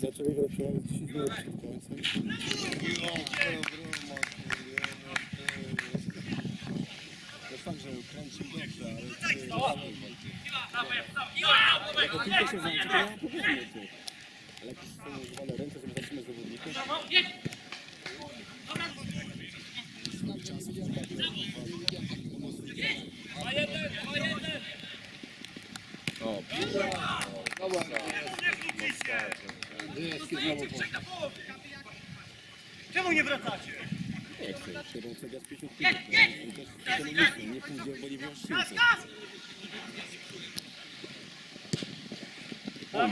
zaczęli grać prawie 10 minut przed końcem. To fakt, że kręcił dobrze, ale ty... Jak o piłkę się zajęcie, to ja mam problemy, ty. Ale jak są używane ręce, żeby zatrzymać zawodników... O, jest znowu. Czemu nie wracacie? Nie chcę, trzeba chcę gaz 55. I też ekonomicznie, nie pójdzie, bo nie wiem, szynce. O,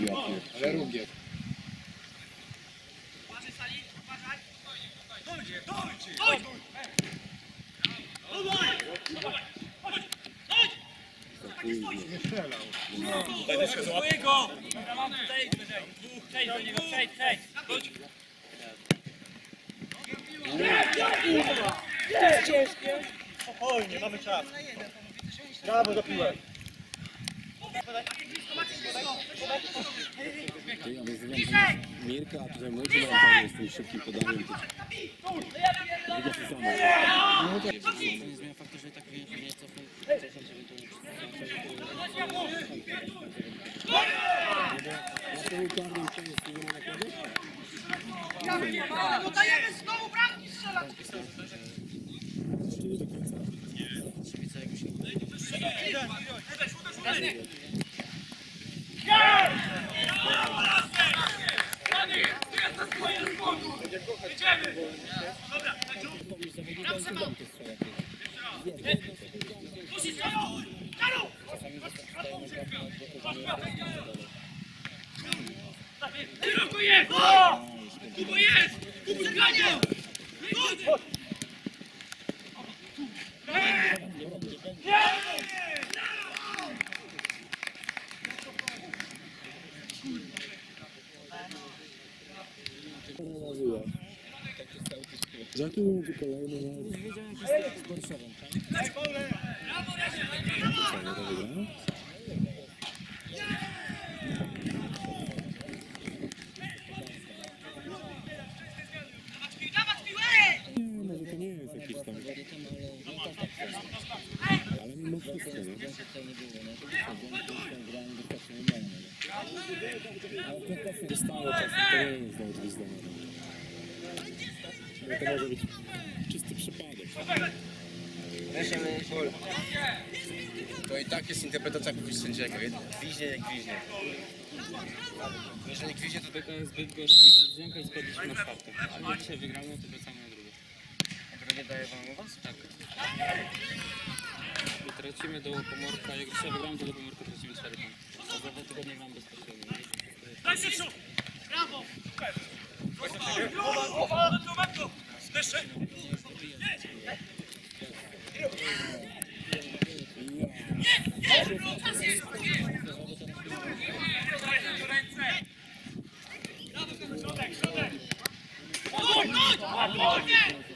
ja pier- ale rungier. Spokojnie, mamy czas. Brawo za piłę. Ty, ja wyzywam zamiast Mirka, a tutaj mój komentarz z tym szybkim podaniem. To... Druga to samo. To nie zmienia faktu, że tak więcej nie cofnę, cofnę Na tym karnym to jest nie ma nakładu? No dajemy znowu bramki strzelać! Czy nie do końca? Żartuję tu kolejny mecz. Co, nie to wygrałem? Nie, może to nie jest jakiś tam... Ale mimo wszystko, nie? Dostało czas, to nie jest znowu gwizdanie. No to może być czysty przypadek. To i tak jest interpretacja kupić sędziego. Gwiźnie, nie gwiźnie. Jeżeli gwiźnie, to jest zbyt gorzki Wędrzenka i spadliśmy na czwartą. Ale jak dzisiaj wygramy, to wracamy na drugą. nie daje wam u was? Tak. I tracimy do pomorka, jak dzisiaj wygramy, to do pomorka tracimy 4 punkty. A za dwa tygodnie mam bezpośrednio. Goed, goed!